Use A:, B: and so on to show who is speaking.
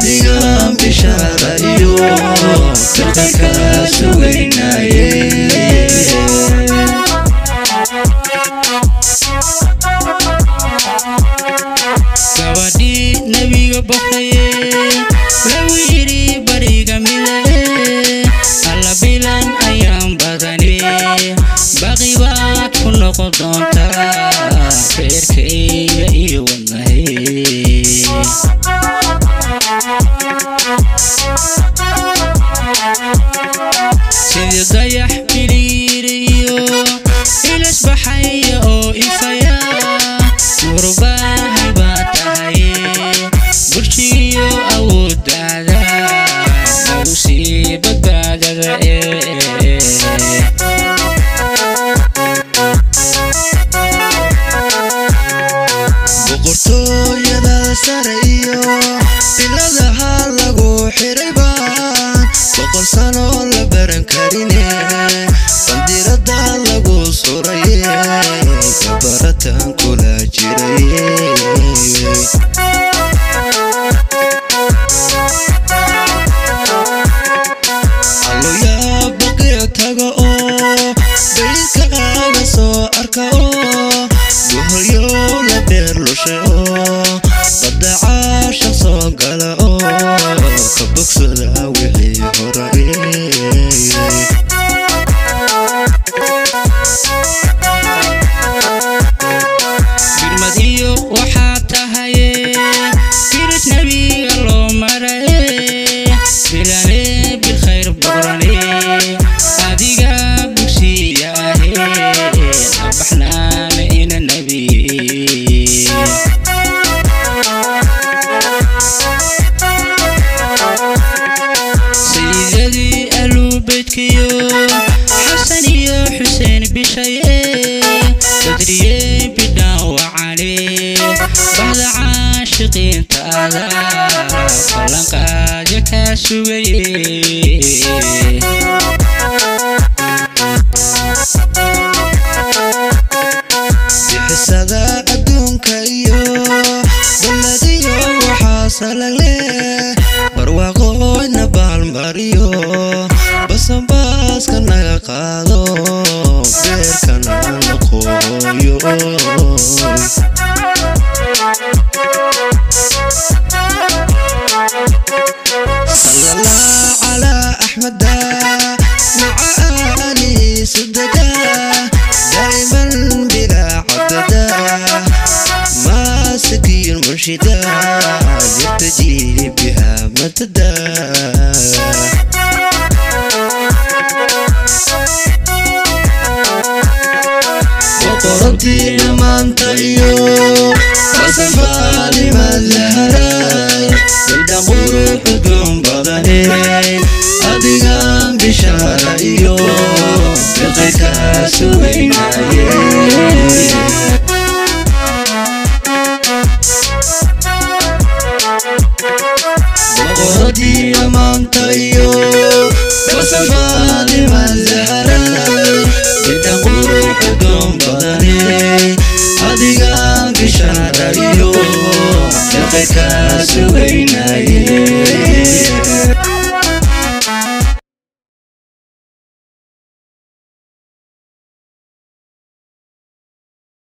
A: adiga bishaara iyo bilkhayrkaa sugaynaye
B: gabadhii nebiga boqaye lagu yidhi bariga midae alla dayax biliiriyo ilas baxaya oo ifaya murbahan baa tahay burjigiyo awooddaada nagu sii badbaadada
A: boqortooyada sare iyo biladaha lagu xiray boqol sano la baran karine. Bandirada lagu suraye gabaratan
B: alubeydkiyo xasan iyo xuseen bishaye badriye bidhaan wacane bahda caashiqiintaada ballanqaadyo kaa sugaye
A: maasikiin murshida yartajiib biha madada boqoradii maanta iyo fasafaadi madlaharay baydha quruxudun badane adiga bishaara iyo sugaynaye boqoradii maanta iyo